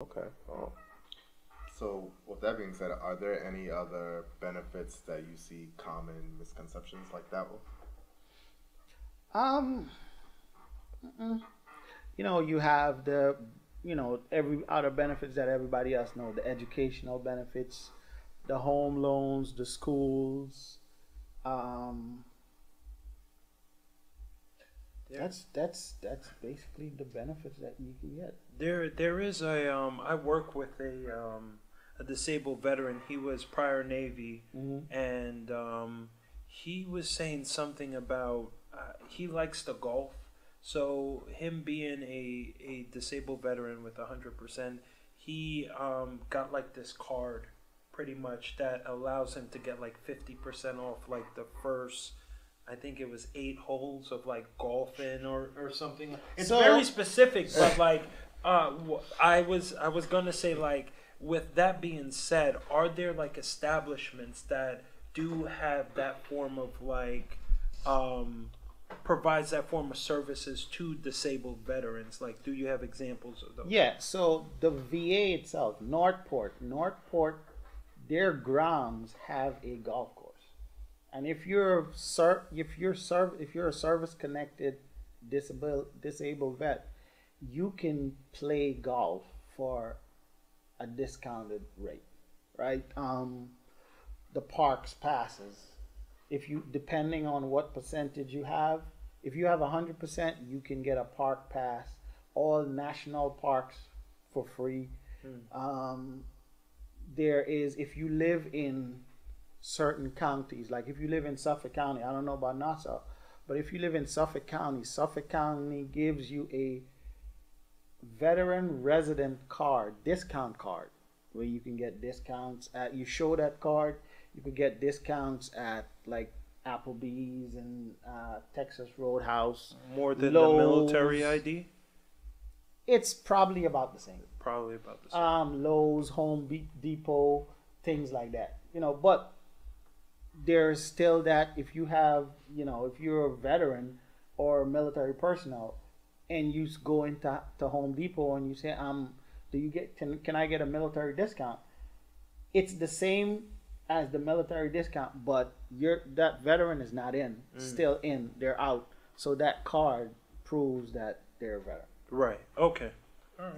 Okay. Oh. So, with that being said, are there any other benefits that you see common misconceptions like that? Um, mm-mm. you know, you have the, you know, every other benefits that everybody else know. The educational benefits, the home loans, the schools. Um, Yeah. that's that's that's basically the benefits that you can get. There, there is a. Um, I work with a um, a disabled veteran. He was prior Navy, Mm-hmm. and um, he was saying something about uh, he likes to golf. So him being a, a disabled veteran with hundred percent, he um, got like this card, pretty much that allows him to get like fifty percent off like the first. I think it was eight holes of like golfing or, or something. It's So- very specific, but like uh, I was I was gonna say like with that being said, are there like establishments that do have that form of like um, provides that form of services to disabled veterans? Like, do you have examples of those? Yeah, so the VA itself, Northport, Northport, their grounds have a golf course, and if you're ser- if you're serv- if you're a service connected disabled disabled vet, you can play golf for a discounted rate, right? Um, the parks passes. If you depending on what percentage you have, if you have hundred percent, you can get a park pass. All national parks for free. Um, there is if you live in certain counties, like if you live in Suffolk County, I don't know about Nassau, but if you live in Suffolk County, Suffolk County gives you a veteran resident card, discount card, where you can get discounts at. You show that card, you can get discounts at like Applebee's and uh, Texas Roadhouse. More than Lowe's. the military ID? It's probably about the same. Probably about the same. um, Lowe's, Home Depot, things like that. You know, but there's still that if you have, you know, if you're a veteran or military personnel, and you go into to Home Depot and you say, um, do you get can can I get a military discount? It's the same as the military discount, but you're that veteran is not in, still in, they're out. So that card proves that they're a veteran. right. Okay. All right.